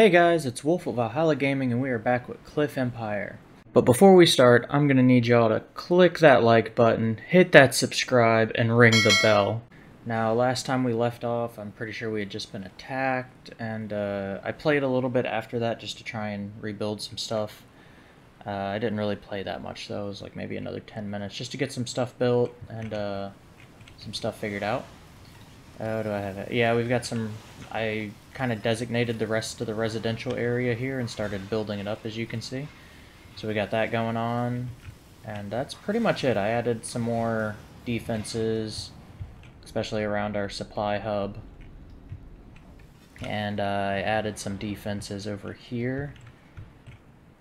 Hey guys, it's Wolf of Valhalla Gaming and we are back with Cliff Empire. But before we start, I'm gonna need y'all to click that like button, hit that subscribe, and ring the bell. Now, last time we left off, I'm pretty sure we had just been attacked, and uh, I played a little bit after that just to try and rebuild some stuff. Uh, I didn't really play that much though, it was like maybe another 10 minutes just to get some stuff built and uh, some stuff figured out. Oh, do I have it? Yeah, we've got some... I kind of designated the rest of the residential area here and started building it up, as you can see. So we got that going on, and that's pretty much it. I added some more defenses, especially around our supply hub. And uh, I added some defenses over here,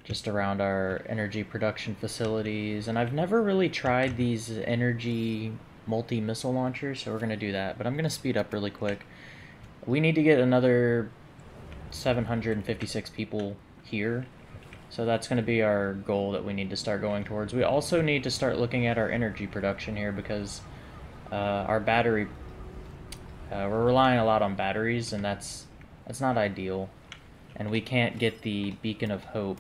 just around our energy production facilities. And I've never really tried these energy multi-missile launchers so we're going to do that. But I'm going to speed up really quick. We need to get another 756 people here. So that's going to be our goal that we need to start going towards. We also need to start looking at our energy production here because uh, our battery... Uh, we're relying a lot on batteries, and that's that's not ideal. And we can't get the Beacon of Hope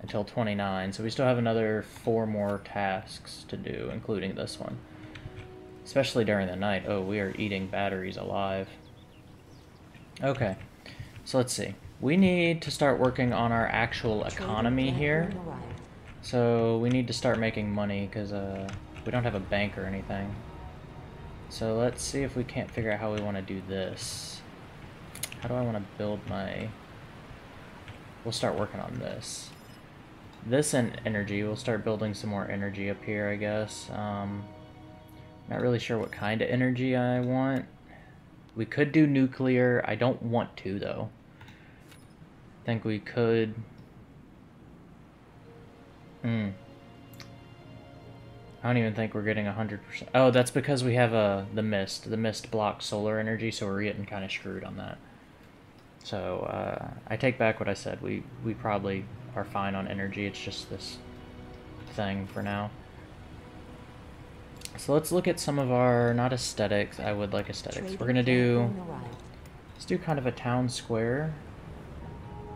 until 29, so we still have another four more tasks to do, including this one. Especially during the night. Oh, we are eating batteries alive. Okay, so let's see. We need to start working on our actual economy here. So we need to start making money because uh, we don't have a bank or anything. So let's see if we can't figure out how we want to do this. How do I want to build my... We'll start working on this. This and energy. We'll start building some more energy up here, I guess. Um, not really sure what kind of energy I want. We could do nuclear. I don't want to, though. I think we could... Hmm. I don't even think we're getting 100%. Oh, that's because we have uh, the mist. The mist blocks solar energy, so we're getting kind of screwed on that. So, uh, I take back what I said. We, we probably are fine on energy. It's just this thing for now. So let's look at some of our, not aesthetics, I would like aesthetics. We're gonna do, let's do kind of a town square.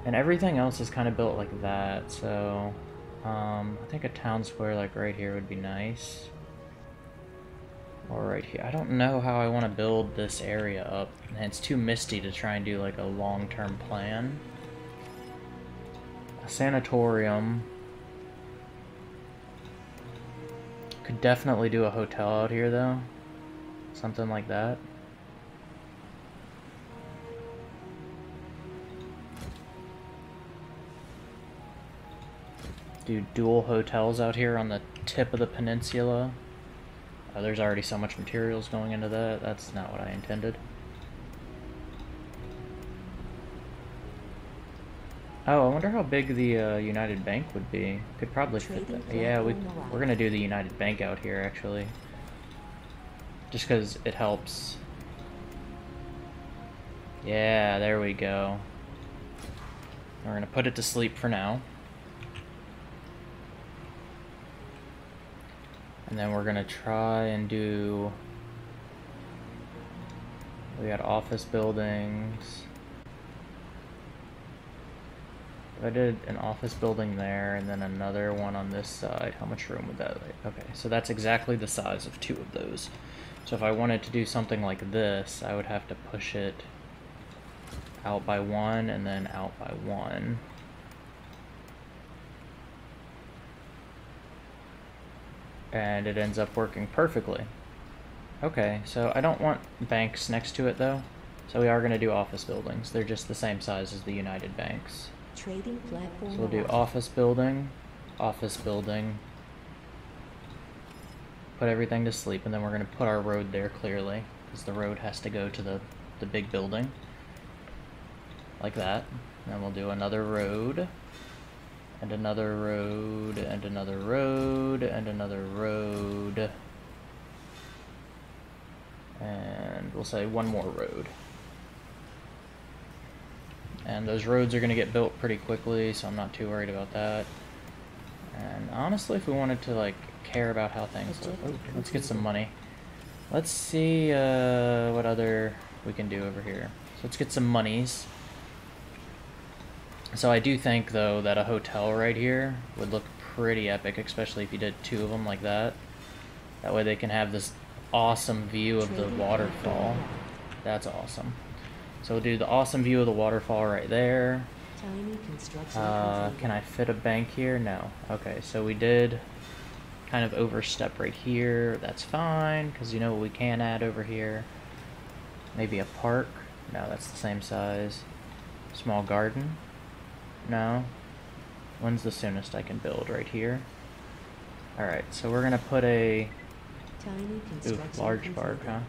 And everything else is kind of built like that, so um, I think a town square like right here would be nice. Or right here. I don't know how I want to build this area up. And it's too misty to try and do like a long-term plan. A sanatorium. Could definitely do a hotel out here, though. Something like that. Do dual hotels out here on the tip of the peninsula. Oh, there's already so much materials going into that. That's not what I intended. Oh, I wonder how big the uh, United Bank would be. Could probably fit that. Yeah, we, we're going to do the United Bank out here, actually. Just because it helps. Yeah, there we go. We're going to put it to sleep for now. And then we're going to try and do... We got office buildings. I did an office building there and then another one on this side, how much room would that? Okay, so that's exactly the size of two of those. So if I wanted to do something like this, I would have to push it out by one and then out by one. And it ends up working perfectly. Okay, so I don't want banks next to it though. So we are going to do office buildings. They're just the same size as the United Banks. Trading platform. So we'll do office building, office building. Put everything to sleep, and then we're going to put our road there clearly, because the road has to go to the, the big building. Like that. Then we'll do another road, and another road, and another road, and another road. And we'll say one more road. And those roads are going to get built pretty quickly, so I'm not too worried about that. And honestly, if we wanted to, like, care about how things look... Oh, let's get some money. Let's see uh, what other we can do over here. So let's get some monies. So I do think, though, that a hotel right here would look pretty epic, especially if you did two of them like that. That way they can have this awesome view of the waterfall. That's awesome. So we'll do the awesome view of the waterfall right there. Tiny construction Uh, can I fit a bank here? No. Okay, so we did kind of overstep right here. That's fine, because you know what we can add over here? Maybe a park? No, that's the same size. Small garden? No. When's the soonest I can build? Right here? Alright, so we're gonna put a... Tiny Ooh, large park, huh?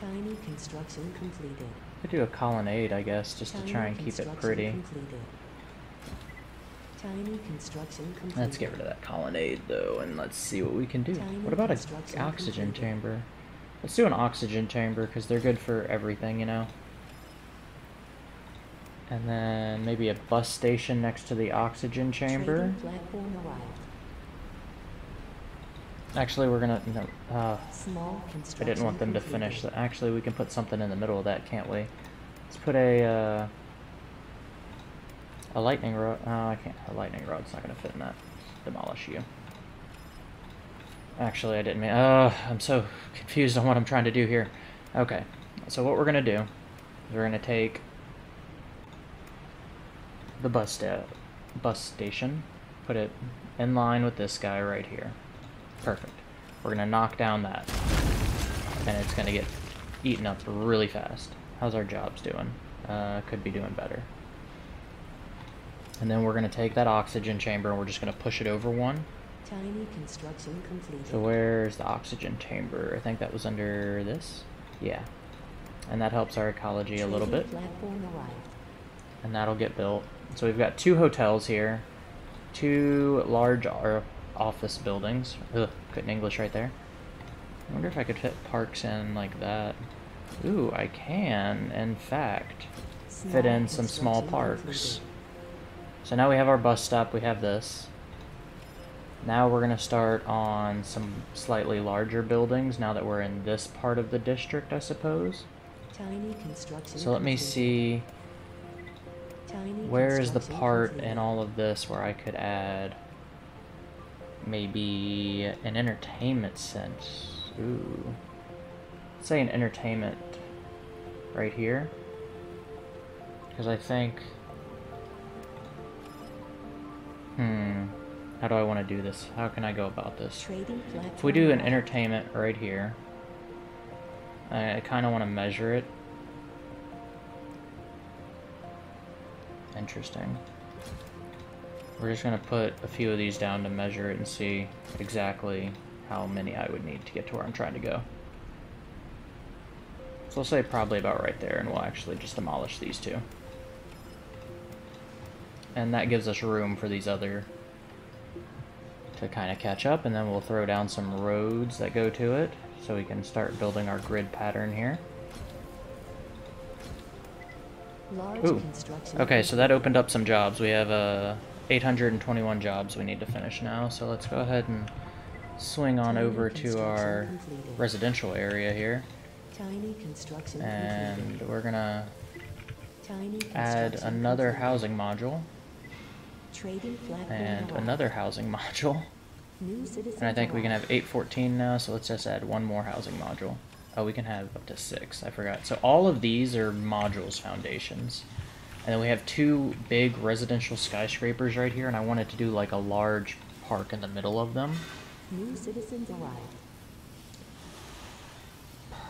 Tiny construction completed. Could do a colonnade, I guess, just to try and keep it pretty. Completed. Tiny construction completed. Let's get rid of that colonnade though, and let's see what we can do. Tiny What about a construction oxygen completed. chamber? Let's do an oxygen chamber because they're good for everything, you know. And then maybe a bus station next to the oxygen chamber. Trading platform arrived. Actually, we're gonna. No, uh, Small I didn't want them to finish that. Actually, we can put something in the middle of that, can't we? Let's put a. Uh, a lightning rod. Oh, I can't. A lightning rod's not gonna fit in that. Demolish you. Actually, I didn't mean. Oh, I'm so confused on what I'm trying to do here. Okay, so what we're gonna do is we're gonna take the bus sta- bus station, put it in line with this guy right here. Perfect. We're gonna knock down that, and it's gonna get eaten up really fast. How's our jobs doing? Uh, could be doing better. And then we're gonna take that oxygen chamber and we're just gonna push it over one. Tiny construction completed. So where's the oxygen chamber? I think that was under this. Yeah. And that helps our ecology a little bit. And that'll get built. So we've got two hotels here, two large ar- office buildings. Ugh, couldn't English right there. I wonder if I could fit parks in like that. Ooh, I can, in fact, fit in some small parks. So now we have our bus stop, we have this. Now we're going to start on some slightly larger buildings now that we're in this part of the district, I suppose. Tiny construction So let me see Tiny where is the part in all of this where I could add maybe an entertainment sense. Ooh. Let's say an entertainment right here. Because I think. Hmm. How do I want to do this? How can I go about this? If we do an entertainment right here, I, I kind of want to measure it. Interesting. We're just going to put a few of these down to measure it and see exactly how many I would need to get to where I'm trying to go. So we'll say probably about right there, and we'll actually just demolish these two. And that gives us room for these other to kind of catch up, and then we'll throw down some roads that go to it, so we can start building our grid pattern here. Large Ooh. construction Okay, so that opened up some jobs. We have uh, 821 jobs we need to finish now, so let's go ahead and swing on over to our completed. residential area here, Tiny construction and completed. we're gonna add another completed. housing module and another housing module. And I think we can have 814 now, so let's just add one more housing module. Oh, we can have up to six. I forgot. So all of these are modules foundations. And then we have two big residential skyscrapers right here, and I wanted to do like a large park in the middle of them. New citizens arrived.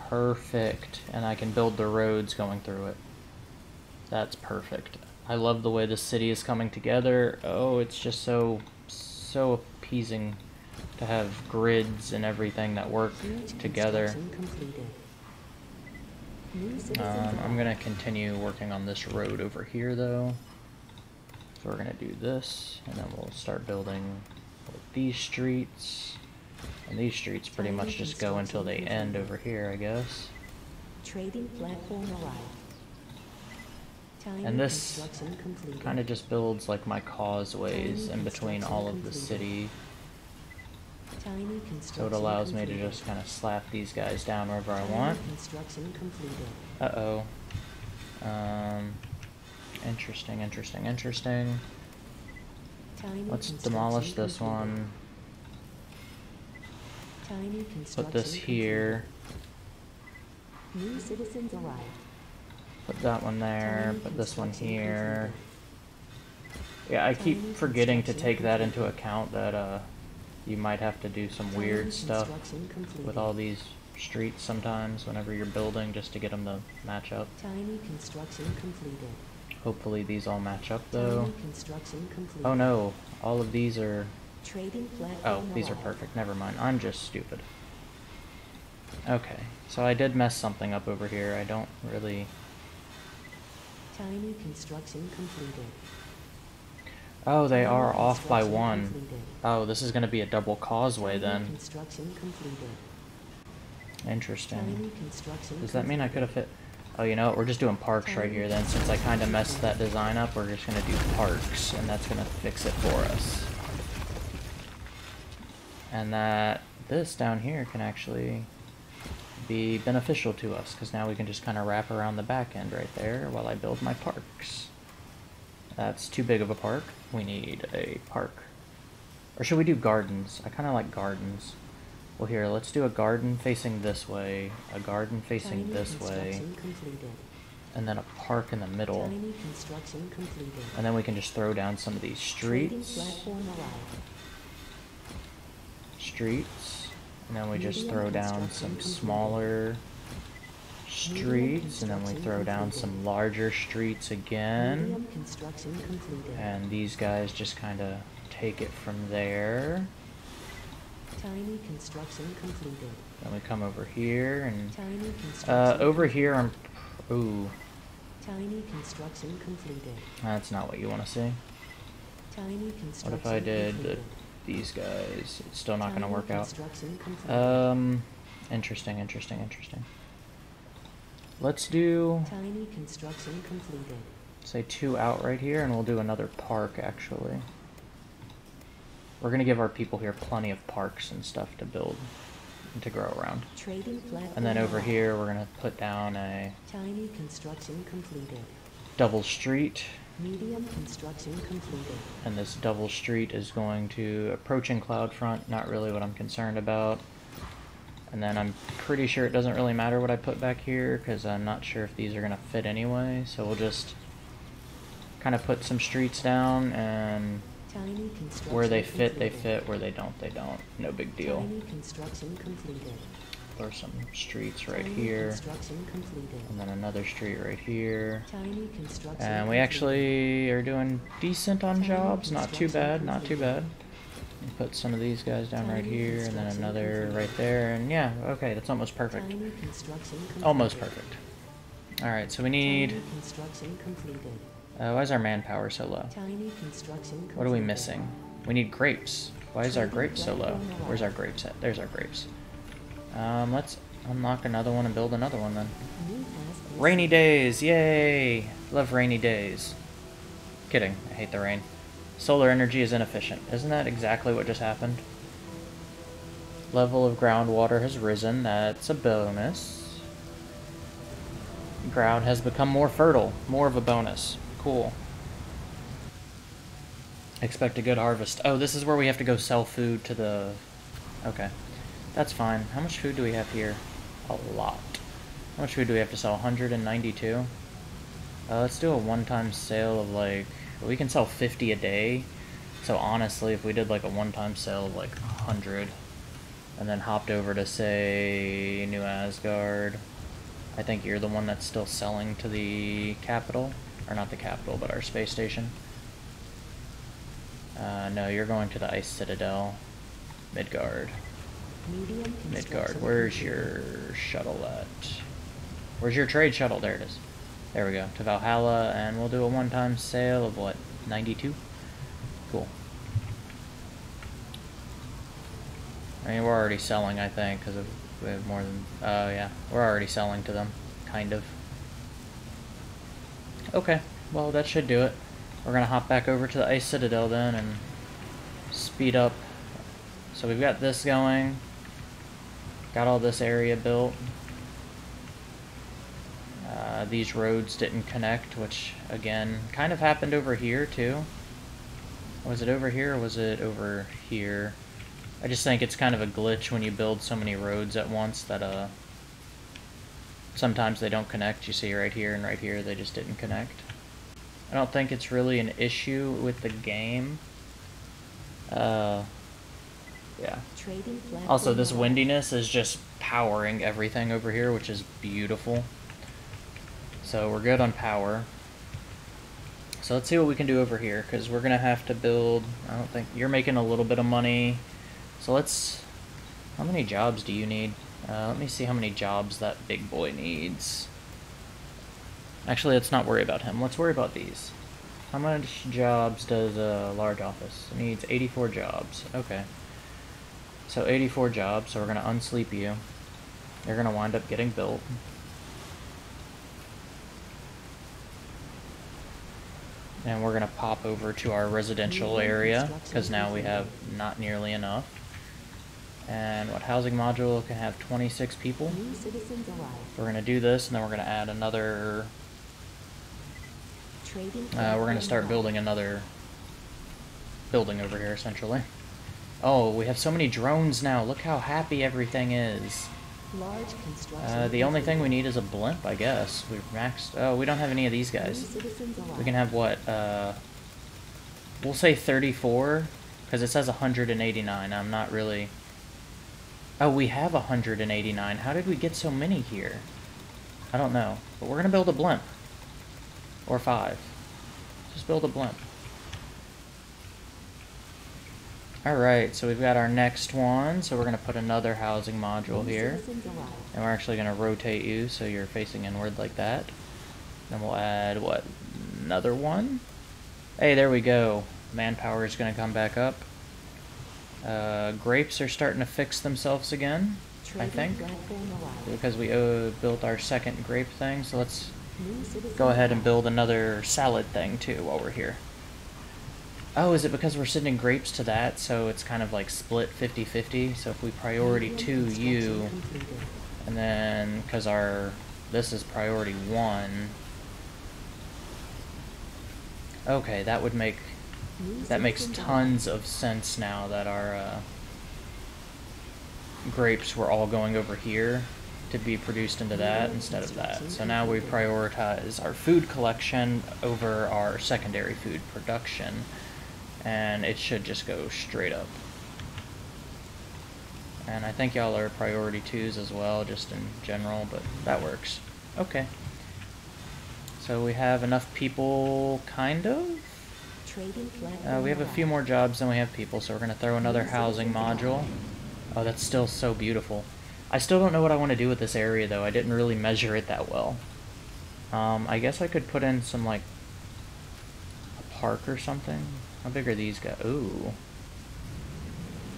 Perfect. And I can build the roads going through it. That's perfect. I love the way the city is coming together. Oh, it's just so, so appeasing to have grids and everything that work together. completed. Um, I'm gonna continue working on this road over here though. So we're gonna do this, and then we'll start building like, these streets. And these streets pretty much just go until they end over here, I guess. Trading platform arrived. And this. Kind of just builds like my causeways in between all of the city. So it allows me to just kind of slap these guys down wherever I want. Construction completed. Uh oh. Um, Interesting, interesting, interesting. Let's demolish this one. Put this here. New citizens arrived. Put that one there. Put this one here. Yeah, I keep forgetting to take that into account that uh, you might have to do some weird stuff with all these streets sometimes whenever you're building just to get them to match up. Tiny construction completed. Hopefully these all match up though. Tiny construction completed. Oh no, all of these are... Oh, these are perfect. Never mind. I'm just stupid. Okay, so I did mess something up over here. I don't really... Tiny construction completed. Oh, they are off by one. completed. Oh, this is going to be a double causeway then. Construction completed. Interesting. Construction Does that mean I could have fit... Oh, you know what? We're just doing parks right here then. Since I kind of messed that design up, we're just going to do parks. And that's going to fix it for us. And that this down here can actually be beneficial to us. Because now we can just kind of wrap around the back end right there while I build my parks. That's too big of a park. We need a park. Or should we do gardens? I kind of like gardens. Well, here, let's do a garden facing this way, a garden facing Tiny this way, completed. and then a park in the middle. Tiny construction completed. And then we can just throw down some of these streets. Streets. And then we just throw down some smaller streets, and then we throw down some larger streets again. Medium construction completed. And these guys just kind of take it from there. Tiny construction completed. Then we come over here and Tiny construction. uh, over here I'm ooh, Tiny construction completed. that's not what you want to see. Tiny What if I did the, these guys? It's still not going to work out. completed. Um, interesting, interesting, interesting. Let's do Tiny construction completed. say two out right here, and we'll do another park actually. We're gonna give our people here plenty of parks and stuff to build and to grow around. And then over here, we're gonna put down a Tiny construction completed. double street, Medium construction completed. and this double street is going to approaching Cloudfront. Not really what I'm concerned about. And then I'm pretty sure it doesn't really matter what I put back here because I'm not sure if these are gonna fit anyway. So we'll just kind of put some streets down and where they fit, they fit. Where they don't, they don't. No big deal. Or some streets right Tiny here, and then another street right here. Tiny. And we actually are doing decent on Tiny jobs. Not too bad, not too bad. Put some of these guys down right here, and then another right there, and yeah, okay, that's almost perfect. Tiny construction completed. Almost perfect. Alright, so we need... Tiny construction completed. Uh, why is our manpower so low? Tiny construction completed. What are we missing? We need grapes. Why is our grapes so low? Where's our grapes at? There's our grapes. Um, let's unlock another one and build another one then. New task list. Rainy days, yay! Love rainy days. Kidding, I hate the rain. Solar energy is inefficient. Isn't that exactly what just happened? Level of groundwater has risen, that's a bonus. Ground has become more fertile, more of a bonus. Cool. Expect a good harvest. Oh, this is where we have to go sell food to the... Okay. That's fine. How much food do we have here? A lot. How much food do we have to sell? 192? Uh, let's do a one-time sale of like... We can sell 50 a day. So honestly, if we did like a one-time sale of like 100, and then hopped over to say New Asgard, I think you're the one that's still selling to the capital, or not the capital, but our space station. Uh, no, you're going to the Ice Citadel, Midgard. Midgard, where's your shuttle at? Where's your trade shuttle? There it is. There we go. To Valhalla, and we'll do a one-time sale of what? 92? Cool. I mean, we're already selling, I think, because we have more than... Oh, yeah. We're already selling to them. Kind of. Okay. Well, that should do it. We're going to hop back over to the Ice Citadel then and speed up. So we've got this going. Got all this area built. Uh, these roads didn't connect, which again kind of happened over here too. Was it over here or was it over here? I just think it's kind of a glitch when you build so many roads at once that uh sometimes they don't connect. You see right here and right here they just didn't connect. I don't think it's really an issue with the game. Uh, yeah. Also, this windiness is just powering everything over here, which is beautiful. So we're good on power. So let's see what we can do over here, because we're going to have to build... I don't think... You're making a little bit of money. So let's... How many jobs do you need? Uh, let me see how many jobs that big boy needs. Actually, let's not worry about him. Let's worry about these. How much jobs does a large office? It needs 84 jobs. Okay. So 84 jobs, so we're going to unsleep you. They're going to wind up getting built. And we're going to pop over to our residential area, because now we have not nearly enough. And what housing module can have 26 people. New citizens arrived. We're going to do this, and then we're going to add another... Uh, we're going to start building another building over here, essentially. Oh, we have so many drones now. Look how happy everything is. Large construction. Uh, the only thing we need is a blimp, I guess. We've maxed. Oh, we don't have any of these guys. We can have what? Uh, we'll say 34, because it says 189. I'm not really. Oh, we have 189. How did we get so many here? I don't know. But we're gonna build a blimp. Or five. Just build a blimp. Alright, so we've got our next one. So we're gonna put another housing module here. And we're actually going to rotate you so you're facing inward like that. Then we'll add, what, another one? Hey, there we go. Manpower is going to come back up. Uh, grapes are starting to fix themselves again, I think, because we uh, built our second grape thing. So let's go ahead and build another salad thing too while we're here. Oh, is it because we're sending grapes to that, so it's kind of like split 50-50? So if we priority Medium 2 you, and then, because our, this is priority one. Okay, that would make, that makes tons of sense now that our, uh, grapes were all going over here to be produced into that instead of that. So now we prioritize our food collection over our secondary food production, and it should just go straight up. And I think y'all are priority twos as well, just in general, but that works. Okay. So we have enough people, kind of? Uh, we have a few more jobs than we have people, so we're going to throw another housing module. Oh, that's still so beautiful. I still don't know what I want to do with this area, though. I didn't really measure it that well. Um, I guess I could put in some, like, a park or something. How big are these guys? Ooh.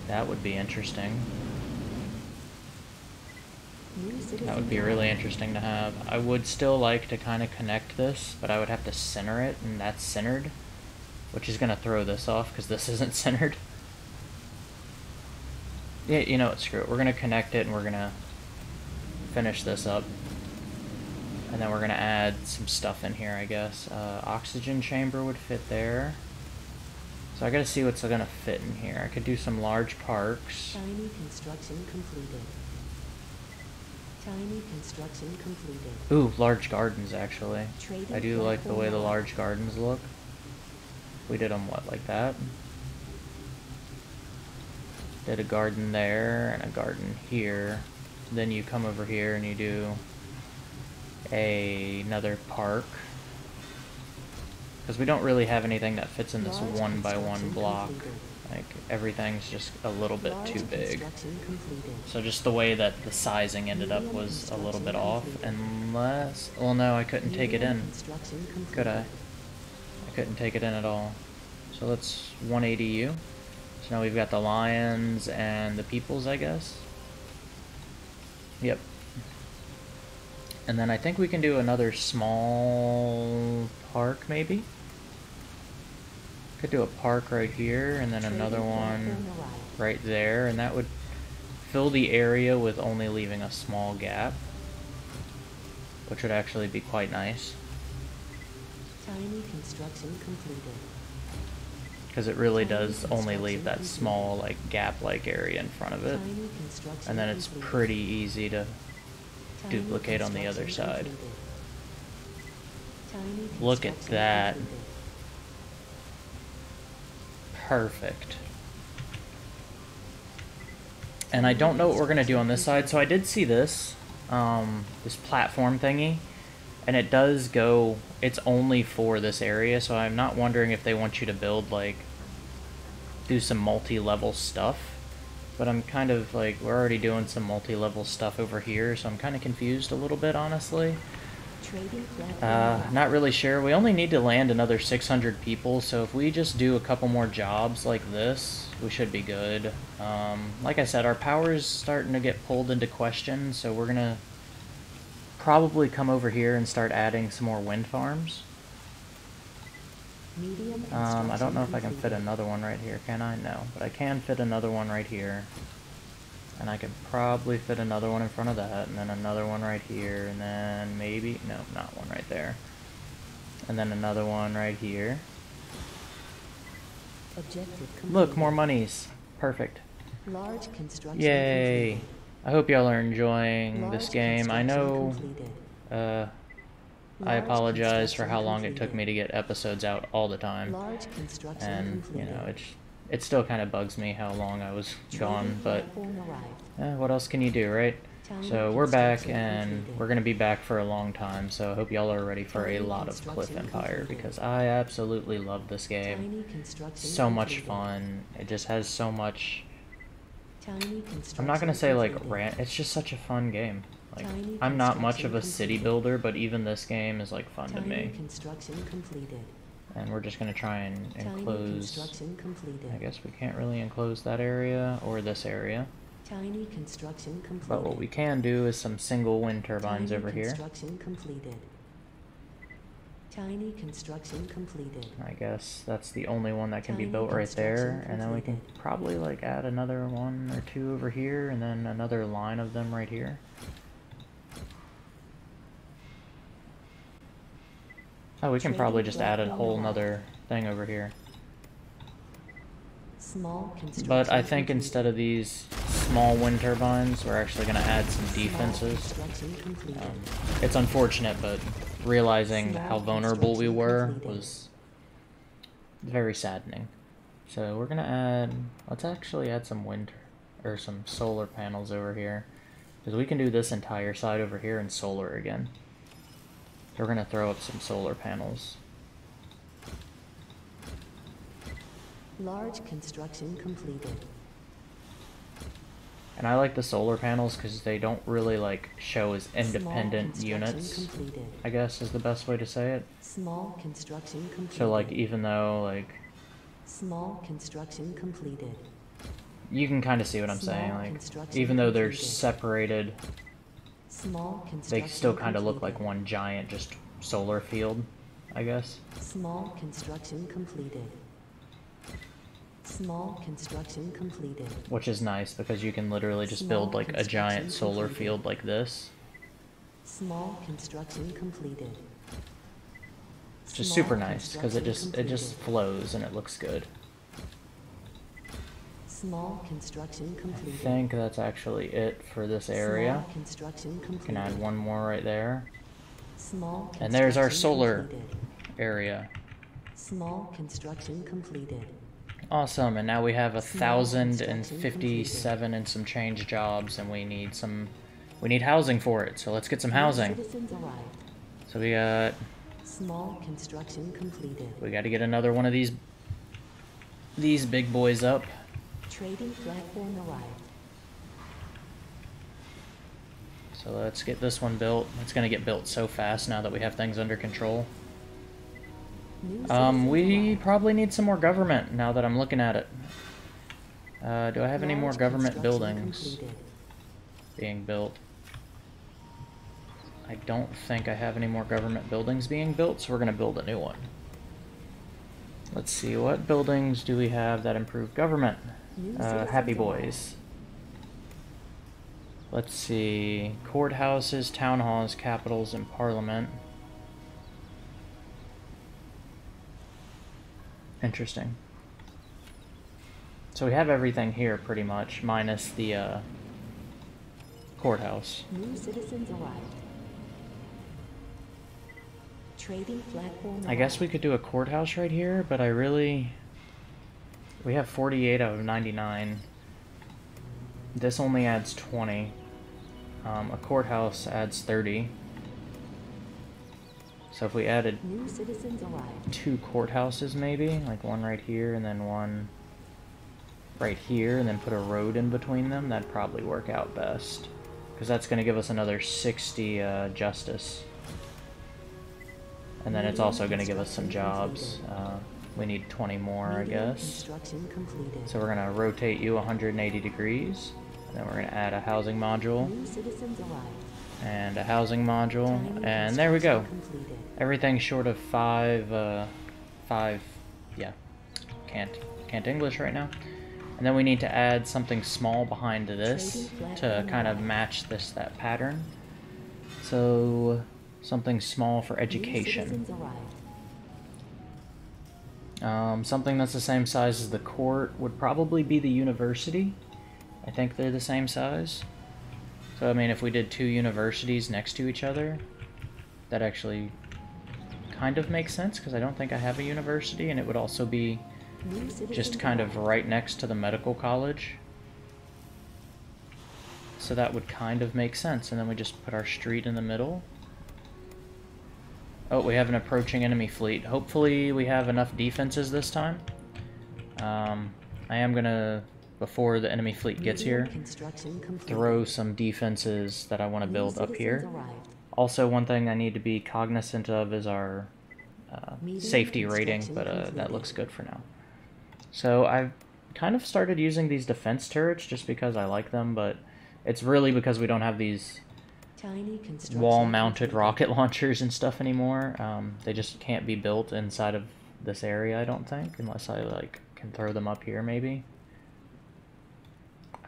That would be interesting. That would be really interesting to have. I would still like to kind of connect this, but I would have to center it, and that's centered, which is going to throw this off because this isn't centered. Yeah, you know what, screw it. We're going to connect it, and we're going to finish this up. And then we're going to add some stuff in here, I guess. Uh, oxygen chamber would fit there. So I got to see what's going to fit in here. I could do some large parks. Tiny construction completed. Tiny construction completed. Ooh, large gardens actually. Trading I do like the way the large gardens look. We did them what, like that? Did a garden there and a garden here. Then you come over here and you do a, another park. Because we don't really have anything that fits in this one by one block. Like everything's just a little bit too big. So just the way that the sizing ended up was a little bit off, unless, well no, I couldn't take it in. Could I? I couldn't take it in at all. So let's 180U. So now we've got the lions and the peoples, I guess. Yep. And then I think we can do another small park, maybe? Could do a park right here, and then another one right there, and that would fill the area with only leaving a small gap. which would actually be quite nice Tiny construction completed. because it really does only leave that small like gap-like area in front of it, and then it's pretty easy to duplicate on the other side. Look at that. Perfect. And I don't know what we're gonna do on this side, so I did see this, um, this platform thingy, and it does go. It's only for this area, so I'm not wondering if they want you to build like, do some multi-level stuff. But I'm kind of like we're already doing some multi-level stuff over here, so I'm kind of confused a little bit, honestly. Uh, not really sure. We only need to land another 600 people, so if we just do a couple more jobs like this, we should be good. Um, like I said, our power is starting to get pulled into question, so we're gonna probably come over here and start adding some more wind farms. Um, I don't know if I can fit another one right here, can I? No, but I can fit another one right here. And I could probably fit another one in front of that, and then another one right here, and then maybe, no, not one right there. And then another one right here. Look, more monies. Perfect. Large construction Yay. completed. I hope y'all are enjoying Large this game. I know, completed. uh, I apologize for how long it took me to get episodes out all the time. Large construction And, you know, it's, it still kind of bugs me how long I was gone, but eh, what else can you do, right? So we're back, and we're gonna be back for a long time. So I hope y'all are ready for a lot of Cliff Empire because I absolutely love this game. So much fun. It just has so much. I'm not gonna say like rant. It's just such a fun game. Like I'm not much of a city builder, but even this game is like fun to me. construction completed. And we're just gonna try and Tiny enclose. construction completed. I guess we can't really enclose that area or this area. Tiny construction completed. But what we can do is some single wind turbines Tiny over here. Completed. Tiny construction completed. I guess that's the only one that can be built right there, construction and then we can probably like add another one or two over here, and then another line of them right here. Oh, we can probably just add a whole nother thing over here. Small. But I think instead of these small wind turbines, we're actually going to add some defenses. Um, it's unfortunate, but realizing how vulnerable we were was very saddening. So we're gonna add. Let's actually add some wind or some solar panels over here, because we can do this entire side over here in solar again. We're gonna throw up some solar panels. Large construction completed. And I like the solar panels because they don't really like show as independent units. Completed. I guess is the best way to say it. Small construction completed. So like even though like Small construction completed. you can kind of see what I'm Small saying. Like even though they're separated, Small they construction still kind of look like completed. one giant just solar field, I guess. Small construction completed. Small construction completed. Which is nice because you can literally just build like a giant solar completed. field like this. Small construction completed. It's just Small super nice because it just it just flows and it looks good. Small construction I think that's actually it for this area. Small construction completed. Can add one more right there. Small And there's our solar completed. area. Small construction completed. Awesome, and now we have a thousand and fifty-seven and construction fifty-seven and some change jobs, and we need some, we need housing for it. So let's get some housing. So we got, Small construction completed. we got to get another one of these, these big boys up. Trading platform arrived. So let's get this one built. It's gonna get built so fast now that we have things under control. Um, we probably need some more government now that I'm looking at it. Uh, do I have any more government buildings being built? I don't think I have any more government buildings being built, so we're gonna build a new one. Let's see, what buildings do we have that improve government? Uh, Happy. Boys. Let's see. Courthouses, town halls, capitals, and parliament. Interesting. So we have everything here pretty much, minus the uh, courthouse. New citizens arrived. Trading platform I guess we could do a courthouse right here, but I really... We have 48 out of 99. This only adds 20. Um, a courthouse adds 30. So if we added New citizens two courthouses maybe, like one right here and then one right here, and then put a road in between them, that'd probably work out best. Because that's going to give us another 60 uh, justice. And then it's also going to give us some jobs. Uh, we need 20 more, I guess. So we're going to rotate you 180 degrees. And then we're going to add a housing module New citizens arrived. and a housing module. And there we go. Everything short of five, uh, five, yeah, can't, can't English right now. And then we need to add something small behind this to kind of match this, that pattern. So, something small for education. Um, something that's the same size as the court would probably be the university. I think they're the same size. So, I mean, if we did two universities next to each other, that actually kind of makes sense because I don't think I have a university, and it would also be just kind of right next to the medical college. So that would kind of make sense, and then we just put our street in the middle. Oh, we have an approaching enemy fleet. Hopefully we have enough defenses this time. Um, I am gonna, before the enemy fleet gets here, throw some defenses that I want to build up here. Also, one thing I need to be cognizant of is our uh, safety rating, but uh, that looks good for now. So I've kind of started using these defense turrets just because I like them, but it's really because we don't have these wall-mounted rocket launchers and stuff anymore. Um, they just can't be built inside of this area, I don't think, unless I like can throw them up here maybe.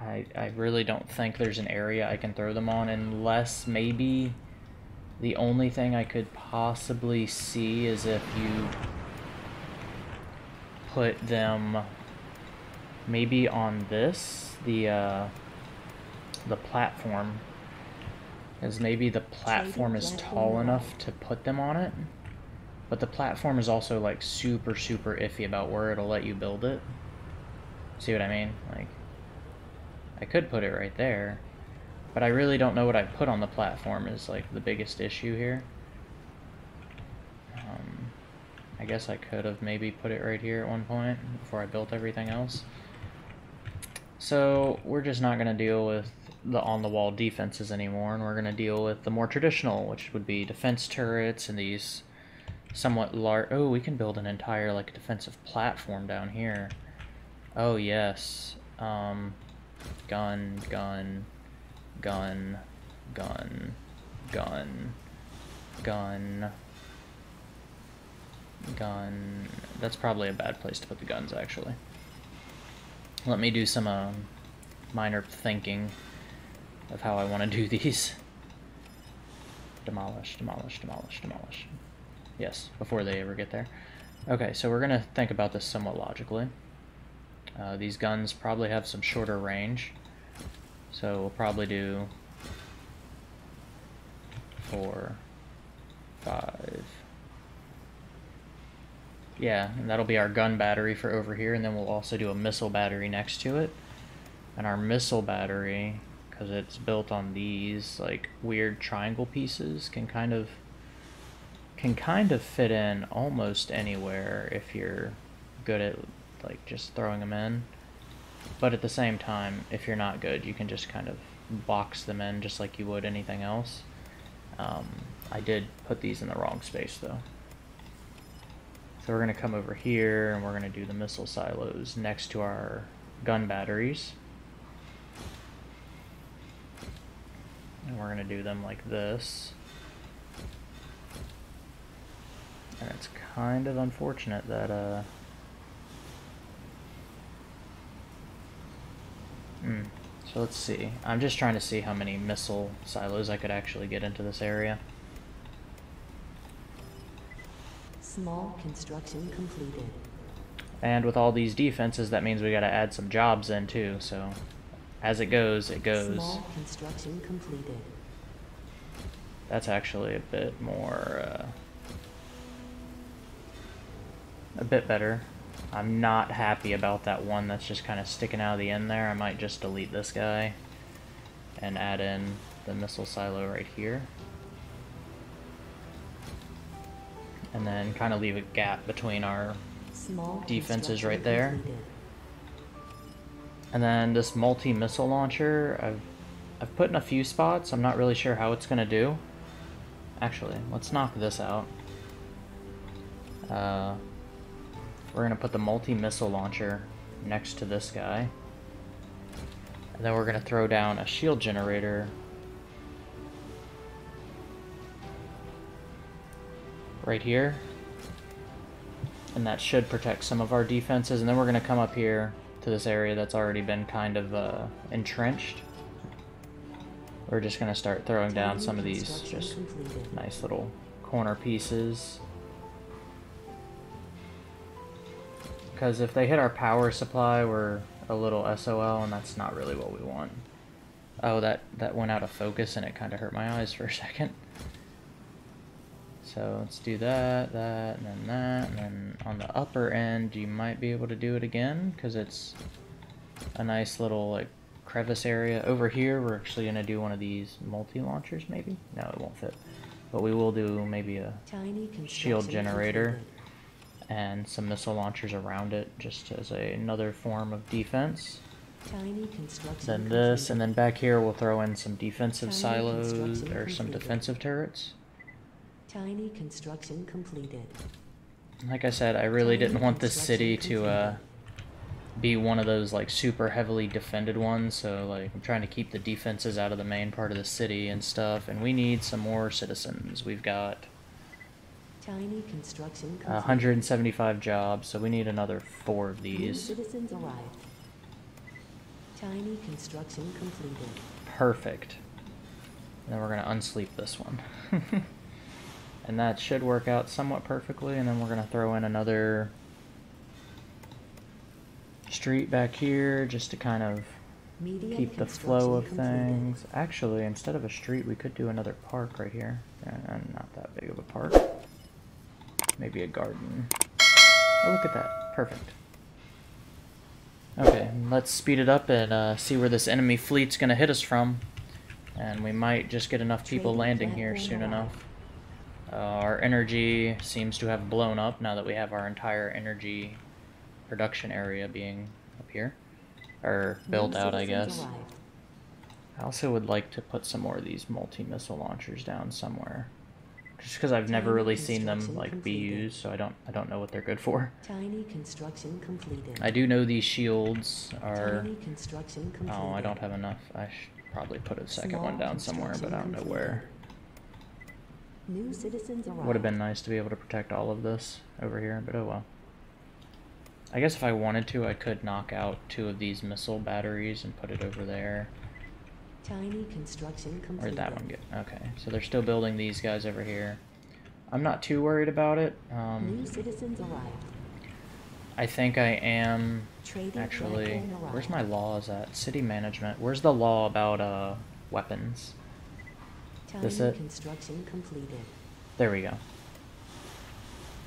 I I really don't think there's an area I can throw them on unless maybe the only thing I could possibly see is if you put them maybe on this the uh, the platform is maybe the platform is tall enough to put them on it. But the platform is also like super super iffy about where it'll let you build it. See what i mean? Like i could put it right there but i really don't know what i put on the platform is like the biggest issue here. Um, i guess i could have maybe put it right here at one point before i built everything else. So we're just not going to deal with the on-the-wall defenses anymore, and we're going to deal with the more traditional, which would be defense turrets and these somewhat large. Oh, we can build an entire like defensive platform down here. Oh yes. Um, gun, gun, gun, gun, gun, gun, gun. That's probably a bad place to put the guns, actually. Let me do some um, minor thinking of how I want to do these. Demolish, demolish, demolish, demolish. Yes, before they ever get there. Okay, so we're going to think about this somewhat logically. Uh, these guns probably have some shorter range. So we'll probably do four, five. Yeah, and that'll be our gun battery for over here, and then we'll also do a missile battery next to it. And our missile battery, because it's built on these like weird triangle pieces, can kind of can kind of fit in almost anywhere if you're good at like just throwing them in. But at the same time, if you're not good, you can just kind of box them in just like you would anything else. Um, I did put these in the wrong space though. So we're going to come over here and we're going to do the missile silos next to our gun batteries. And we're going to do them like this. And it's kind of unfortunate that, uh... Hmm. So let's see. I'm just trying to see how many missile silos I could actually get into this area. Small construction completed. And with all these defenses, that means we gotta add some jobs in too, so as it goes, it goes. Small construction completed. That's actually a bit more, uh, a bit better. I'm not happy about that one that's just kind of sticking out of the end there. I might just delete this guy and add in the missile silo right here. And then kind of leave a gap between our Small Defenses right there. completed. And then this multi-missile launcher, I've I've put in a few spots. I'm not really sure how it's gonna do. Actually, let's knock this out. Uh, we're gonna put the multi-missile launcher next to this guy. And then we're gonna throw down a shield generator. Right here. And that should protect some of our defenses. And then we're gonna come up here to this area that's already been kind of uh, entrenched. We're just gonna start throwing down some of these just nice little corner pieces. Because if they hit our power supply, we're a little SOL, and that's not really what we want. Oh, that, that went out of focus, and it kind of hurt my eyes for a second. So let's do that, that, and then that, and then on the upper end, you might be able to do it again, because it's a nice little, like, crevice area. Over here, we're actually going to do one of these multi-launchers, maybe? No, it won't fit. But we will do maybe a Tiny shield generator and some missile launchers around it, just as a, another form of defense. Tiny Then this, and then back here we'll throw in some defensive Tiny silos, or some defensive turrets. Tiny construction completed. Like I said, I really Tiny didn't want this city to uh, be one of those like super heavily defended ones. So like I'm trying to keep the defenses out of the main part of the city and stuff. And we need some more citizens. We've got Tiny construction 175 jobs, so we need another four of these. citizens arrived. Tiny construction completed. Perfect. And then we're gonna unsleep this one. and that should work out somewhat perfectly, and then we're gonna throw in another street back here just to kind of Medium keep the flow of completed. things. Actually, instead of a street, we could do another park right here. Uh, not that big of a park. Maybe a garden. Oh, look at that. Perfect. Okay, let's speed it up and uh, see where this enemy fleet's gonna hit us from. And we might just get enough people landing here soon enough. Uh, our energy seems to have blown up now that we have our entire energy production area being up here. Or built out, I guess. I also would like to put some more of these multi-missile launchers down somewhere. Just because I've never really seen them like be used, so I don't I don't know what they're good for. Tiny construction completed. I do know these shields are. Tiny construction completed. Oh, I don't have enough. I should probably put a second Small one down somewhere, but I don't know where. New citizens. Would have been nice to be able to protect all of this over here, but oh well. I guess if I wanted to, I could knock out two of these missile batteries and put it over there. Tiny construction completed. Where'd that one get? Okay, so they're still building these guys over here. I'm not too worried about it. Um, New citizens arrived. I think I am Trading actually. Where's my laws at? City management. Where's the law about uh weapons? This it? construction completed. There we go.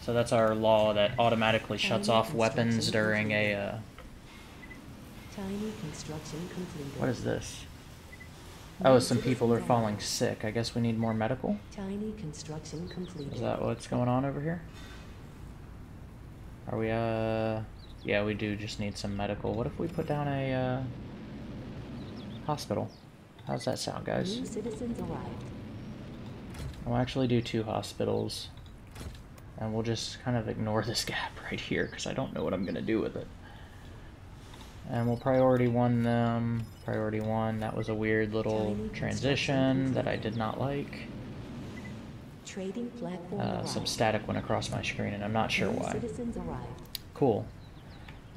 So that's our law that automatically shuts Tiny off weapons during a. Uh, Tiny construction completed. what is this? Oh, some people are falling sick. I guess we need more medical. Tiny construction completed. Is that what's going on over here? Are we, uh... Yeah, we do just need some medical. What if we put down a, uh... Hospital? How's that sound, guys? New citizens arrived. We'll actually do two hospitals. And we'll just kind of ignore this gap right here, because I don't know what I'm going to do with it. And we'll priority one them. Priority one, that was a weird little transition that I did not like. Trading platform Uh, some static went across my screen, and I'm not sure why. Cool.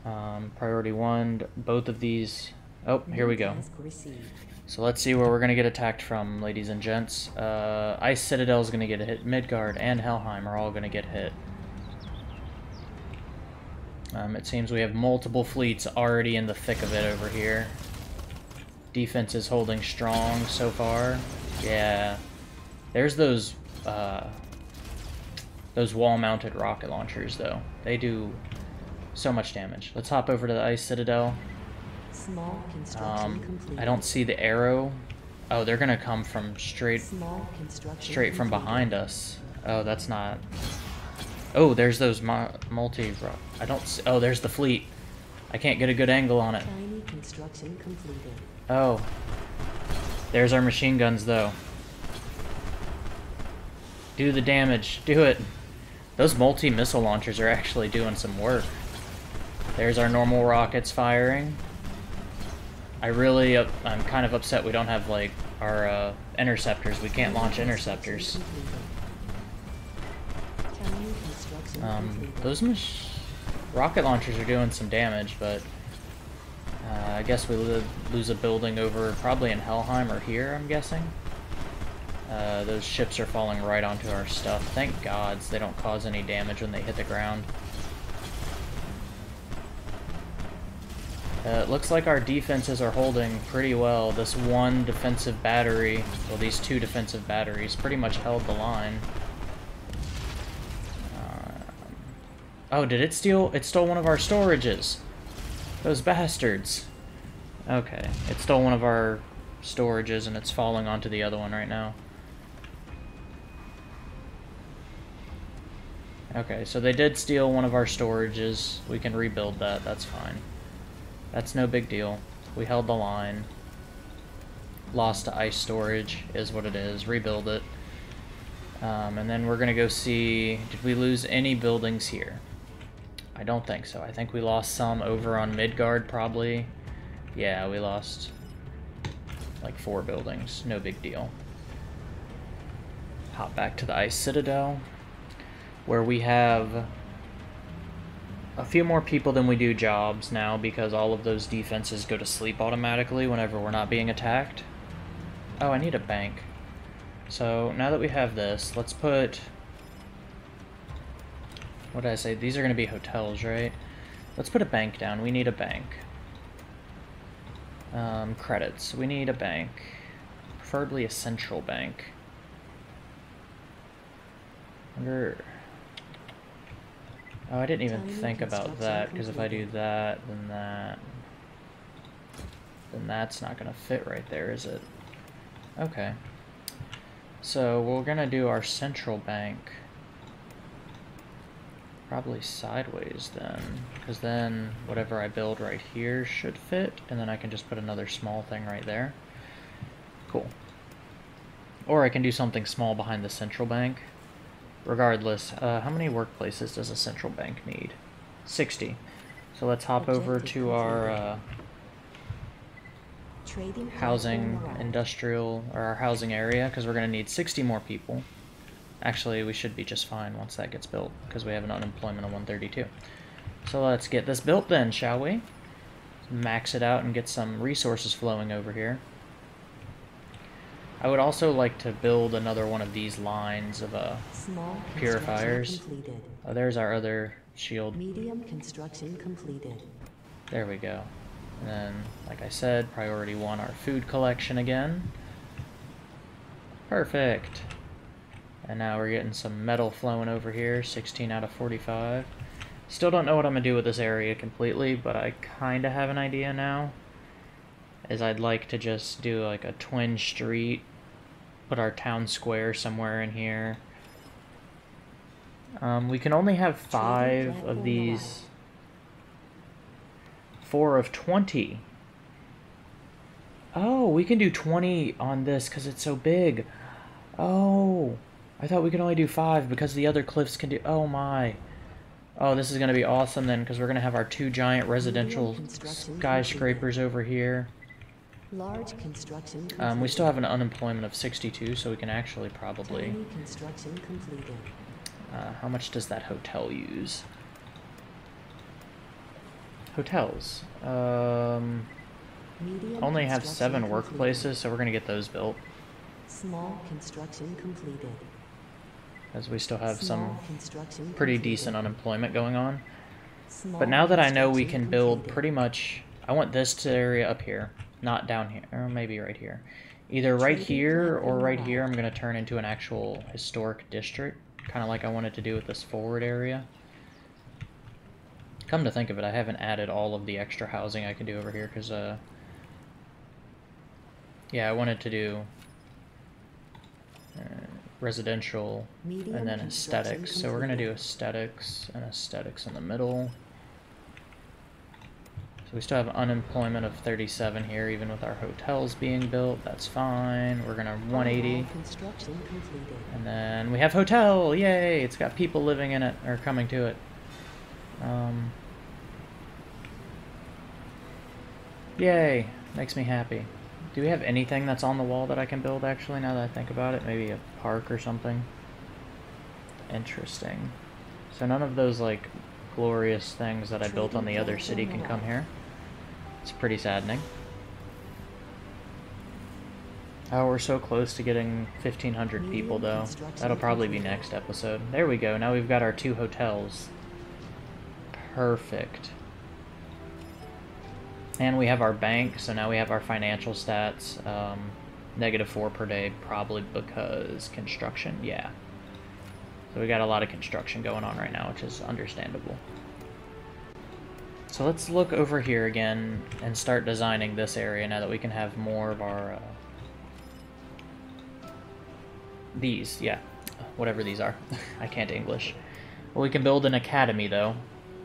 Um, priority one, both of these Oh, here we go. So let's see where we're gonna get attacked from, ladies and gents. Uh, Ice Citadel's gonna get hit. Midgard and Helheim are all gonna get hit. Um, it seems we have multiple fleets already in the thick of it over here. Defense is holding strong so far. Yeah. There's those, uh, those wall-mounted rocket launchers, though. They do so much damage. Let's hop over to the Ice Citadel. Small construction Um, complete. I don't see the arrow. Oh, they're gonna come from straight Small construction straight from completed. behind us. Oh, that's not. Oh, there's those mu- multi. I don't. See... Oh, there's the fleet. I can't get a good angle on it. Tiny construction completed. Oh, there's our machine guns though. Do the damage. Do it. Those multi missile launchers are actually doing some work. There's our normal rockets firing. I really, uh, I'm kind of upset we don't have like our uh, interceptors. We can't launch interceptors. Um, those rocket launchers are doing some damage, but uh, I guess we lo- lose a building over probably in Helheim or here. I'm guessing. Uh, those ships are falling right onto our stuff. Thank gods they don't cause any damage when they hit the ground. Uh, it looks like our defenses are holding pretty well. This one defensive battery, well, these two defensive batteries, pretty much held the line. Um, oh, did it steal? It stole one of our storages. Those bastards. Okay, it stole one of our storages and it's falling onto the other one right now. Okay, so they did steal one of our storages. We can rebuild that, that's fine. That's no big deal. We held the line. Lost to ice storage is what it is. Rebuild it. Um, and then we're gonna go see, did we lose any buildings here? I don't think so. I think we lost some over on Midgard, probably. Yeah, we lost like four buildings. No big deal. Hop back to the Ice Citadel, where we have a few more people than we do jobs now because all of those defenses go to sleep automatically whenever we're not being attacked. Oh, I need a bank. So now that we have this, let's put. What did I say? These are going to be hotels, right? Let's put a bank down. We need a bank. Um, credits. We need a bank. Preferably a central bank. Wonder. Oh, I didn't even think about that because if I do that, then that. Then that's not going to fit right there, is it? Okay. So we're gonna do our central bank probably sideways then, because then whatever I build right here should fit, and then I can just put another small thing right there. Cool. Or I can do something small behind the central bank. Regardless, uh, how many workplaces does a central bank need? 60. So let's hop over to our uh, Trading housing industrial or our housing area because we're going to need 60 more people. Actually we should be just fine once that gets built because we have an unemployment of 132 so let's get this built then shall we? Max it out and get some resources flowing over here I would also like to build another one of these lines of uh Small purifiers. oh there's our other shield Medium construction completed. There we go. And then, like I said, priority one, our food collection again. Perfect. And now we're getting some metal flowing over here, 16 out of 45. Still don't know what I'm going to do with this area completely, but I kind of have an idea now. Is I'd like to just do like a twin street, put our town square somewhere in here. Um, we can only have five of these. Four of 20. Oh, we can do 20 on this because it's so big. Oh, I thought we could only do five because the other cliffs can do. Oh my. Oh, this is going to be awesome then because we're going to have our two giant residential skyscrapers over here. Large construction. Um, we still have an unemployment of 62, so we can actually probably. Construction completed. Uh, how much does that hotel use? Hotels. Um, only have seven workplaces, so we're gonna get those built. Small construction completed. As we still have some construction pretty decent unemployment going on. But now that I know we can build pretty much, I want this area up here, not down here, or maybe right here. Either right here or right here, I'm gonna turn into an actual historic district, kind of like I wanted to do with this forward area. Come to think of it, I haven't added all of the extra housing I can do over here, because, uh, yeah, I wanted to do uh, residential and then aesthetics. So we're gonna do aesthetics and aesthetics in the middle. So we still have unemployment of 37 here, even with our hotels being built. That's fine. We're gonna 180, Construction completed. and then we have hotel. Yay! It's got people living in it or coming to it. Um, yay! Makes me happy. Do we have anything that's on the wall that I can build? Actually, now that I think about it, maybe a park or something. Interesting. So none of those like glorious things that I built on the other city can come here. It's pretty saddening. Oh, we're so close to getting 1,500 people, though. That'll probably be next episode. There we go. Now we've got our two hotels. Perfect. And we have our bank, so now we have our financial stats. Um, negative 4 per day, probably because construction. Yeah. So we got a lot of construction going on right now, which is understandable. So let's look over here again and start designing this area now that we can have more of our... Uh, these, yeah. Whatever these are. I can't English. Well, we can build an academy, though,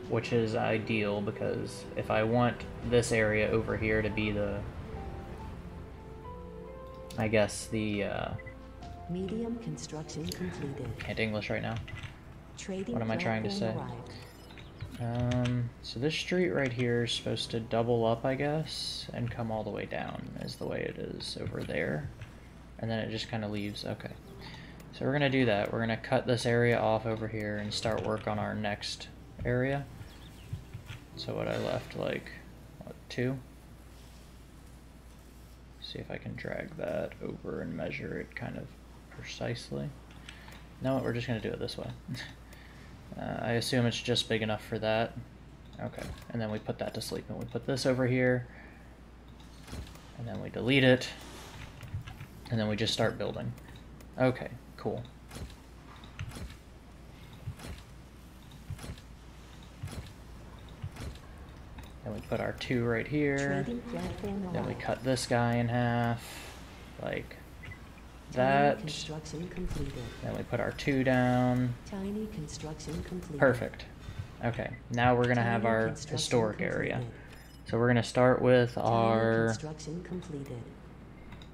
which is ideal because if I want this area over here to be the... I guess the... Uh, Medium construction completed. can't English right now. Trading What am I trying to say? arrived. Um, so this street right here is supposed to double up, I guess, and come all the way down, is the way it is over there. And then it just kind of leaves, okay. So we're gonna do that. We're gonna cut this area off over here and start work on our next area. So what I left, like, what, two? See if I can drag that over and measure it kind of precisely. No, we're just gonna do it this way. Uh, I assume it's just big enough for that. Okay, and then we put that to sleep, and we put this over here, and then we delete it, and then we just start building. Okay, cool. Then we put our two right here. Then we cut this guy in half, like that. construction completed. Then we put our two down. Tiny construction completed. Perfect. Okay, now we're gonna have our historic area. So we're gonna start with Tiny our. construction completed.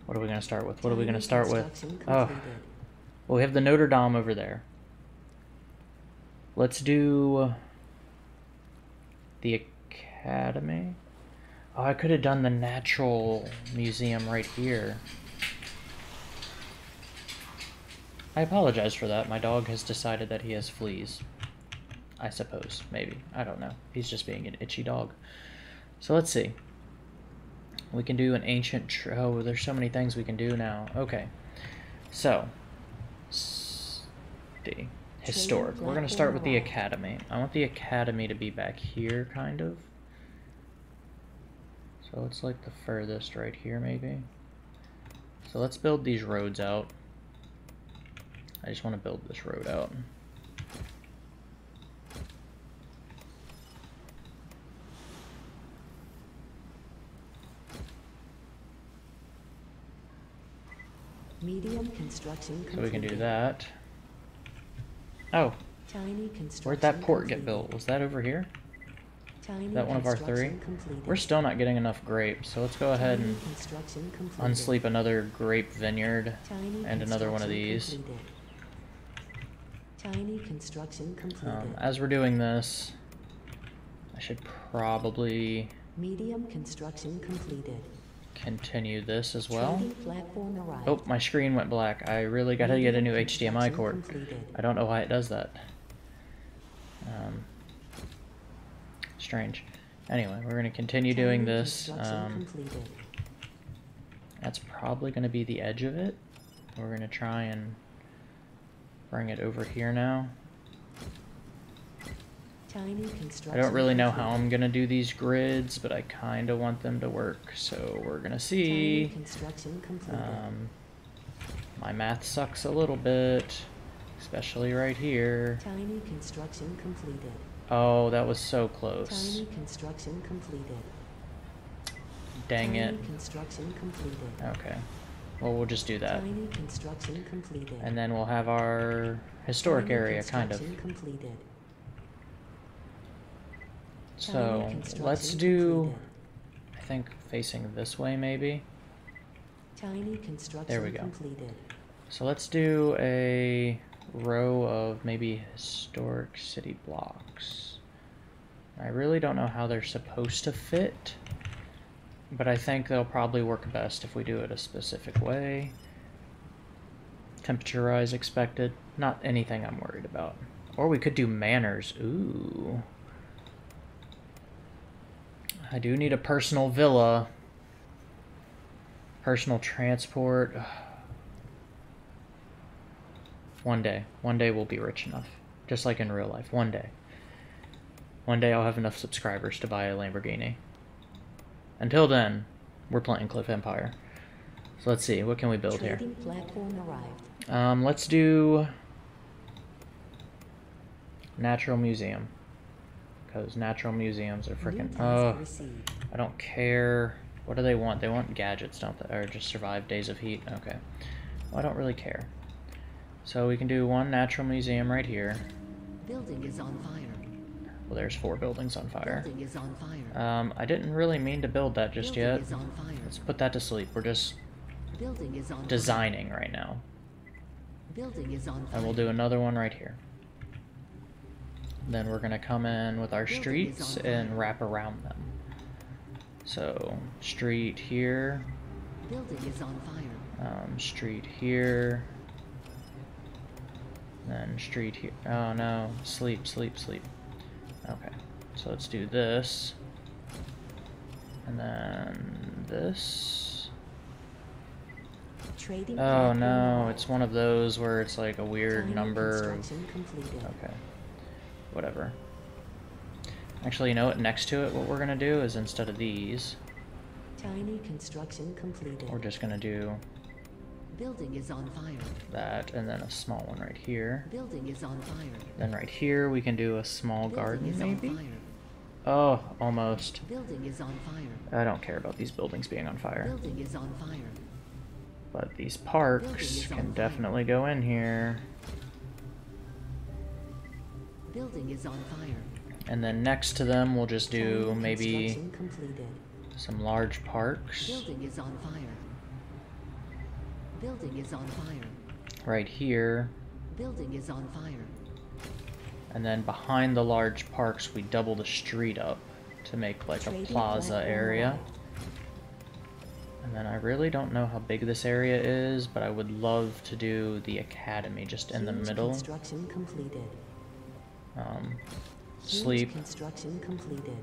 What are we gonna start with? What are we gonna start with? Oh, well, we have the Notre Dame over there. Let's do the Academy. Oh, I could have done the Natural Museum right here. I apologize for that. My dog has decided that he has fleas. I suppose, maybe. I don't know. He's just being an itchy dog. So let's see. We can do an ancient. Oh, there's so many things we can do now. Okay. So, the historic. We're gonna start with the academy. I want the academy to be back here, kind of. So it's like the furthest right here, maybe. So let's build these roads out. I just want to build this road out. Medium construction. So we can do that. Oh, Tiny construction where'd that port get built? Was that over here? Tiny that one of our three? completed. We're still not getting enough grapes, so let's go ahead Tiny and unsleep another grape vineyard Tiny and another one of these. completed. Tiny construction completed. Um, as we're doing this, I should probably Medium construction completed. continue this as well. Trading platform arrived. Oh, my screen went black. I really gotta get a new HDMI cord. completed. I don't know why it does that. Um, strange. Anyway, we're gonna continue doing this. Um, that's probably gonna be the edge of it. We're gonna try and bring it over here now. Tiny I don't really know how. I'm gonna do these grids, but I kinda want them to work, so we're gonna see. Um, my math sucks a little bit, especially right here. Tiny construction completed. Oh, that was so close. Tiny construction completed. Dang Tiny it. construction completed. Okay. Well, we'll just do that. Tiny construction completed. And then we'll have our historic Tiny area, kind of. Completed. So, let's do. I think, facing this way, maybe. Tiny construction we go. completed. So let's do a row of maybe historic city blocks. I really don't know how they're supposed to fit, but I think they'll probably work best if we do it a specific way. Temperature rise expected. Not anything I'm worried about. Or we could do manners. Ooh. I do need a personal villa. Personal transport. One day. One day we'll be rich enough. Just like in real life. One day. One day I'll have enough subscribers to buy a Lamborghini. Until then, we're playing Cliff Empire. So let's see, what can we build here? Trading. Um, let's do Natural Museum. Because natural museums are freaking. Oh. I don't care. What do they want? They want gadgets, don't they? Or just survive days of heat? Okay. Well, I don't really care. So we can do one natural museum right here. Building is on fire. Well, there's four buildings on fire. Building is on fire. Um, I didn't really mean to build that just Building yet. fire. Let's put that to sleep. We're just Building is on designing right now. Building is on fire. And we'll do another one right here. Then we're gonna come in with our Building streets and wrap around them. So, street here, Building is on fire. um, street here, then street here. Oh no, sleep, sleep, sleep. Okay, so let's do this. And then this. Trading Oh no, it's one of those where it's like a weird Tiny number. of- construction completed. Okay. Whatever. Actually, you know what? Next to it, what we're gonna do is instead of these, Tiny construction completed. we're just gonna do Building is on fire. that and then a small one right here. Building is on fire. Then right here, we can do a small Building garden, maybe? Oh, almost. Building is on fire. I don't care about these buildings being on fire. Building is on fire. But these parks can fire. definitely go in here. Building is on fire. And then next to them, we'll just do maybe completed. some large parks. Building is on fire. Building is on fire. Right here. Building is on fire. And then behind the large parks, we double the street up to make like a plaza area. And then I really don't know how big this area is, but I would love to do the academy just in the middle. Construction completed. Um, Huge sleep, Construction completed.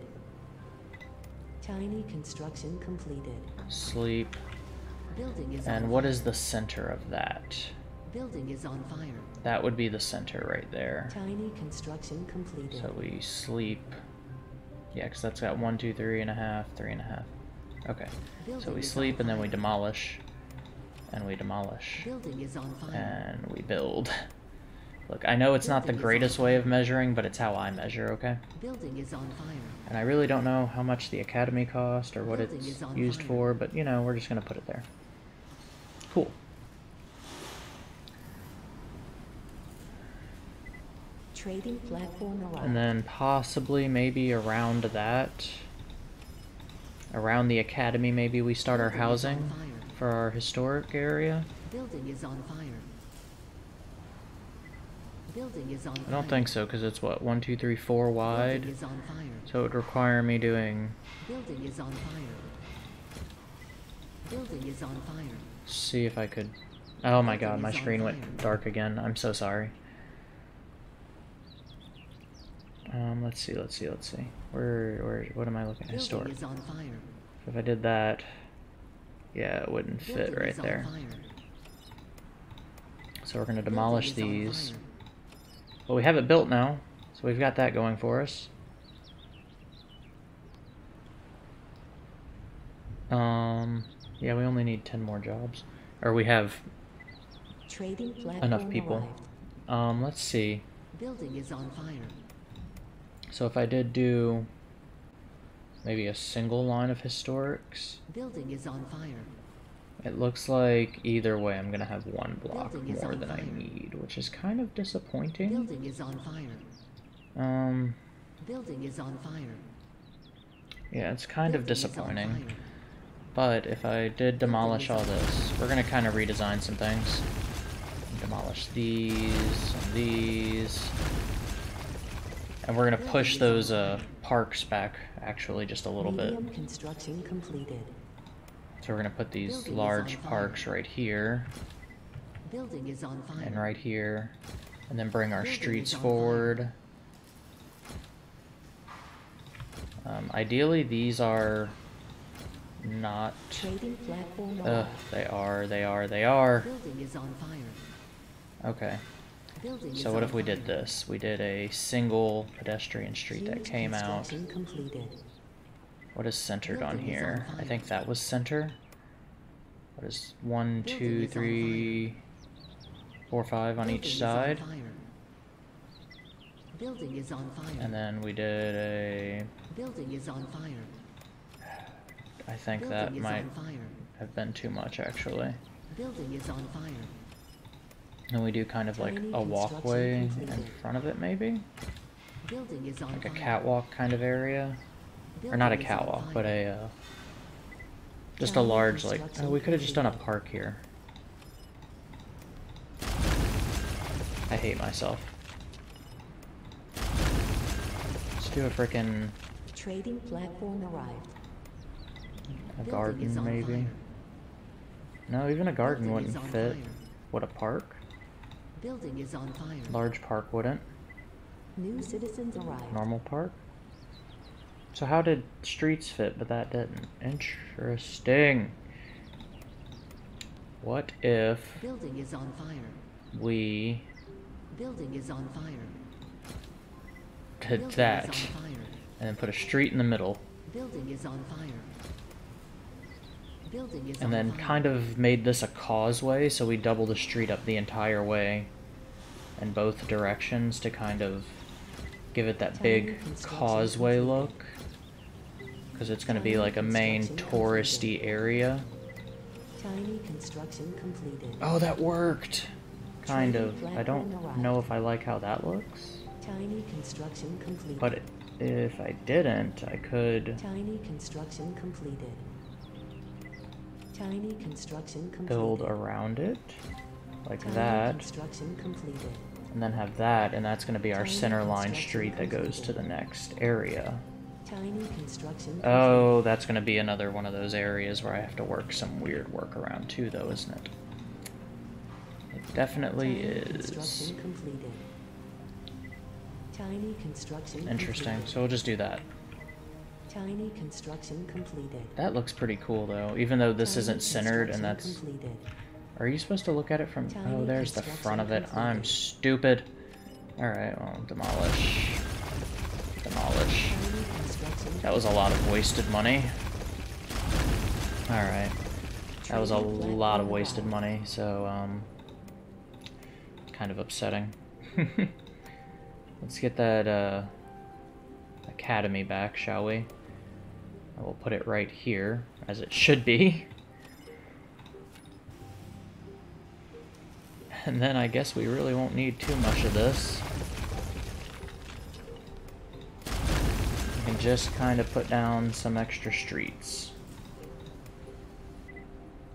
Tiny construction completed. sleep. Building is on And what is the center of that? Building is on fire. That would be the center right there. Tiny construction completed. So we sleep. Yeah, because that's got one, two, three and a half, three and a half. Okay. So we sleep and then we demolish. And we demolish. Building is on fire. and we build. Look, I know it's not the Building is on greatest way of measuring, but it's how I measure, okay? Building is on fire. And I really don't know how much the academy cost or what Building it's used fire. for, but you know, we're just gonna put it there. Cool. Trading platform arrived. And then possibly maybe around that, around the academy, maybe we start our Building on housing for our historic area. Building is on fire. Building is on fire. I don't think so, because it's what, one, two, three, four wide. Building is on fire. So it would require me doing Building is on fire. Building is on fire. See if I could. Oh my god, my screen went dark again. I'm so sorry. Um, let's see, let's see, let's see. Where, where, what am I looking at? Historic. is on fire. If I did that, yeah, it wouldn't fit right there. So we're gonna demolish these. Well, we have it built now, so we've got that going for us. Um, yeah, we only need 10 more jobs. Or we have, Trading Enough people. arrived. um, let's see. Building is on fire. So if I did do maybe a single line of historics, Building is on fire. it looks like either way I'm gonna have one block Building more than I need, which is kind of disappointing. Building is on fire. Um, Building is on fire. yeah, it's kind of Building on disappointing. But if I did demolish all this, we're gonna kind of redesign some things. Demolish these, and these. And we're gonna push those uh, parks back, actually, just a little bit. construction completed. So we're gonna put these large parks right here, Building is on fire. and right here. And then bring our streets forward. Um, ideally, these are not... Ugh, they are, they are, they are. Building is on fire. Okay. So what if we did this? We did a single pedestrian street that came out. What is centered on Building is on here? I think that was center. What is one, two, three, four, five on each side? Building is on fire. And then we did a. Building is on fire. I think Building that is might have been too much actually. Building is on fire. And we do kind of like a walkway in front of it, maybe? Building is on Like a catwalk kind of area? Or not a catwalk, but a. Uh, just a large, like. Oh, we could have just done a park here. I hate myself. Let's do a freaking... Trading platform arrived. A garden, maybe. No, even a garden Building wouldn't fit. fire. What a park? Building is on fire. Large park wouldn't. New citizens arrived. Normal park. So how did streets fit, but that didn't? Interesting. What if Building is on fire. we Building is on fire. did Building that and then put a street in the middle Building is on fire. And then kind of made this a causeway so we double the street up the entire way in both directions to kind of give it that big causeway look. Because it's going to be like a main touristy area. Tiny construction completed. oh that worked. Kind of. i don't know if i like how that looks. Tiny construction completed. but if i didn't i could Tiny construction completed. Tiny construction completed. build around it like Tiny that Construction completed. and then have that and that's going to be our Tiny center line street that goes to the next area Tiny construction oh that's going to be another one of those areas where i have to work some weird workaround too though isn't it it definitely Tiny is Construction completed. Tiny construction interesting completed. so we'll just do that Tiny construction completed. that looks pretty cool though even though this Tiny isn't centered and that's completed. are you supposed to look at it from Tiny oh there's the front of it construction i'm stupid all right well demolish demolish That was a lot of wasted money. Alright. That was a lot of wasted money, so, um... Kind of upsetting. Let's get that, uh... Academy back, shall we? I will put it right here, as it should be. And then I guess we really won't need too much of this. We can just kind of put down some extra streets.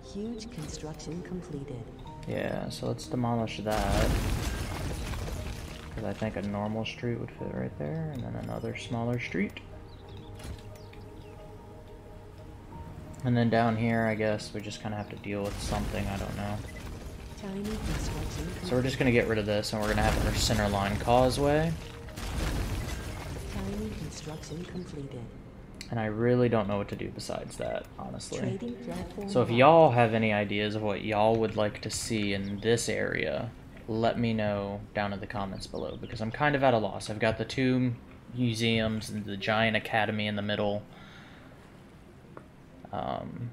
Huge construction completed. Yeah, so let's demolish that. Because I think a normal street would fit right there, and then another smaller street. And then down here, I guess we just kind of have to deal with something, I don't know. So we're just going to get rid of this, and we're going to have our center line causeway. construction completed. And I really don't know what to do besides that, honestly. So if y'all have any ideas of what y'all would like to see in this area, let me know down in the comments below because I'm kind of at a loss. I've got the two museums and the giant academy in the middle. Um,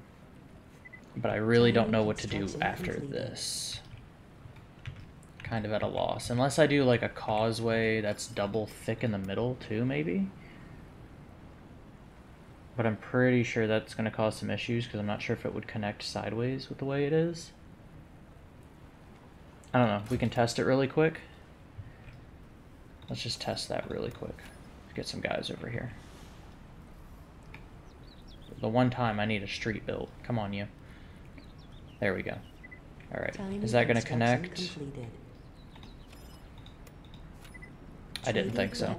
but I really don't know what to do after this. Kind of at a loss. Unless I do like a causeway that's double thick in the middle too, maybe? But I'm pretty sure that's going to cause some issues because I'm not sure if it would connect sideways with the way it is. I don't know. We can test it really quick. Let's just test that really quick. Get some guys over here. The one time I need a street built. Come on, you. There we go. Alright. Is that going to connect? completed. I didn't think so.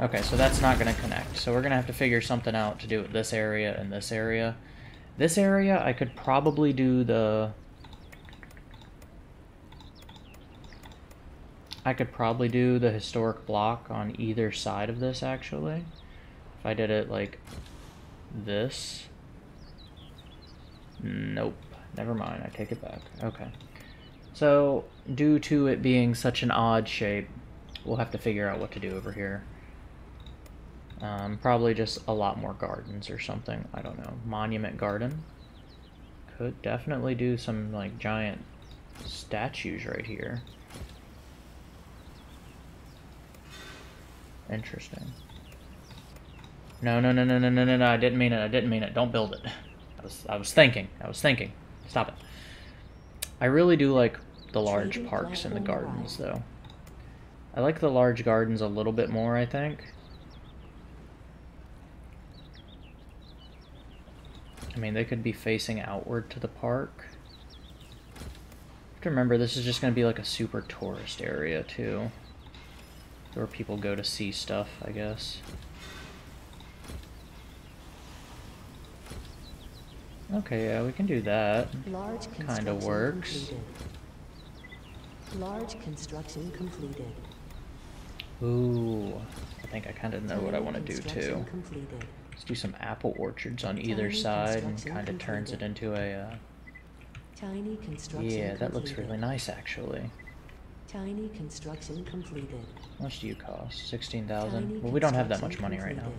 Okay, so that's not going to connect. So we're going to have to figure something out to do with this area and this area. This area, I could probably do the... I could probably do the historic block on either side of this, actually. If I did it like this. Nope. Never mind, I take it back. Okay. So, due to it being such an odd shape, we'll have to figure out what to do over here. Um, probably just a lot more gardens or something. I don't know. Monument garden. Could definitely do some like giant statues right here. Interesting. No, no, no, no, no, no, no, no. I didn't mean it. I didn't mean it. Don't build it. I was, I was thinking. I was thinking. Stop it. I really do like the large parks and the gardens, though. I like the large gardens a little bit more, I think. I mean, they could be facing outward to the park. have to remember, this is just going to be like a super tourist area, too. Where people go to see stuff, I guess. Okay, yeah, we can do that. Large Kinda works. completed. Large construction completed. Ooh, I think I kind of know what I want to do too. Completed. Let's do some apple orchards on either side and kind of turns it into a. Uh, Tiny construction yeah, that looks really nice actually. Tiny construction completed. How much do you cost? Sixteen thousand. Well, we don't have that much money right now.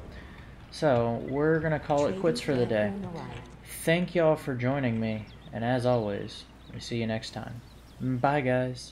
So we're gonna call it quits for the day. Thank y'all for joining me, and as always, we see you next time. Bye, guys.